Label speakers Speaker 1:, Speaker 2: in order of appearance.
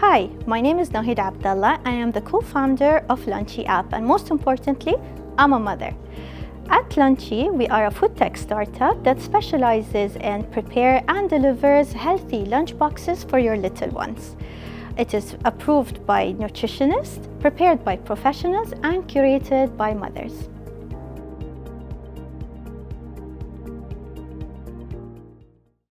Speaker 1: Hi, my name is Naheed Abdallah. I am the co-founder of Lunchy app and most importantly, I'm a mother. At Lunchy, we are a food tech startup that specializes in prepare and delivers healthy lunch boxes for your little ones. It is approved by nutritionists, prepared by professionals and curated by mothers.